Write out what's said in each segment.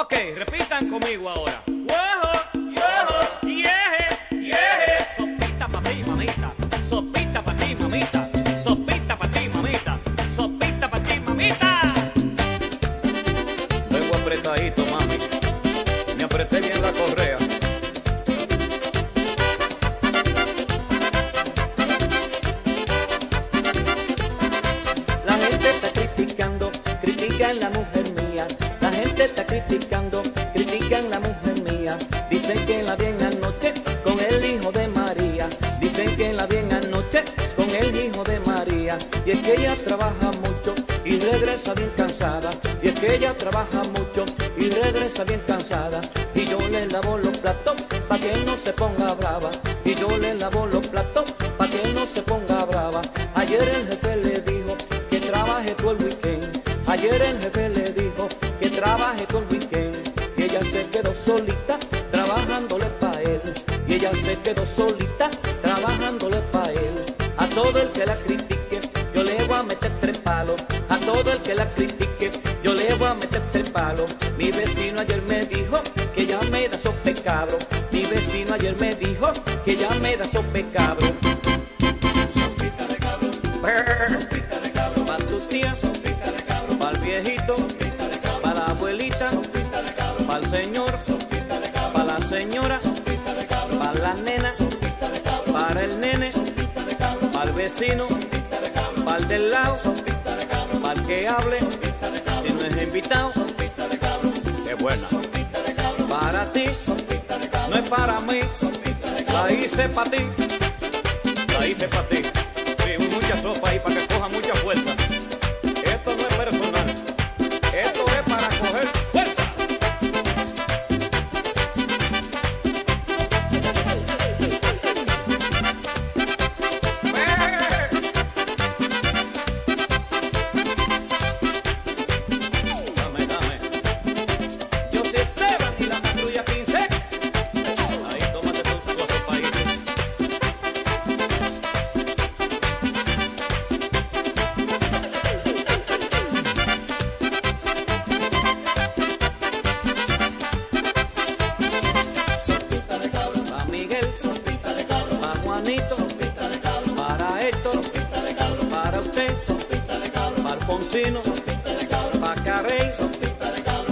Ok, repitan conmigo ahora. Wojo, yojo, yeje, yeje. Sopita pa' ti, mamita. Sopita pa' ti, mamita. Sopita La gente está criticando, critican la mujer mía. Dicen que la vi en anoche con el hijo de María. Dicen que la vi en anoche con el hijo de María. Y es que ella trabaja mucho y regresa bien cansada. Y es que ella trabaja mucho y regresa bien cansada. Y yo le lavo los platos pa' que no se ponga brava. Y yo le lavo los platos pa' que no se ponga brava. Ayer el jefe le dijo que trabaje todo el weekend. Ayer el jefe le trabaje todo el. Y ella se quedó solita trabajándole pa' él. Y ella se quedó solita trabajándole pa' él. A todo el que la critique, yo le voy a meter tres palos. A todo el que la critique, yo le voy a meter tres palos. Mi vecino ayer me dijo que ya me da sope cabro. Mi vecino ayer me dijo que ya me da sope cabro. Pa' tu tía, pa' señor, pa' la señora, pa' la nena, para el nene, pa' el vecino, pa' el del lado, pa' el que hable, si no es invitado, qué buena. Para ti, no es para mí, la hice para ti, la hice para ti. Sí, mucha sopa ahí para que coja mucha fuerza. Alfonsino, pa' Carey,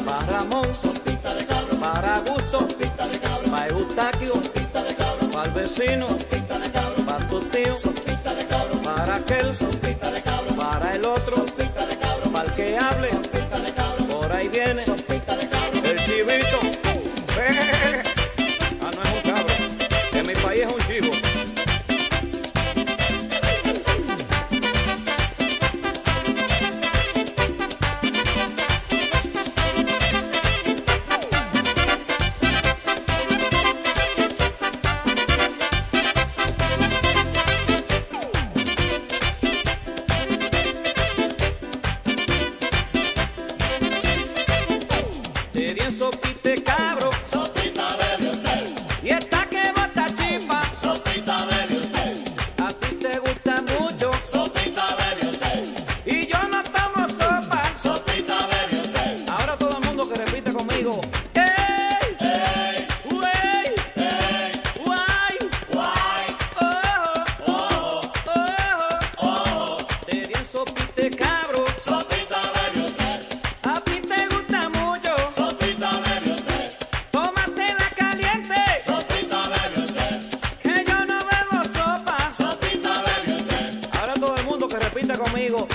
pa' Ramón, para Gusto, pa' Eustaquio, pa' el vecino, pa' tu tío, para aquel, para el otro, para el que hable, por ahí viene el chivito. Ah, no es un cabro, en mi país es un chivo. Sopite conmigo.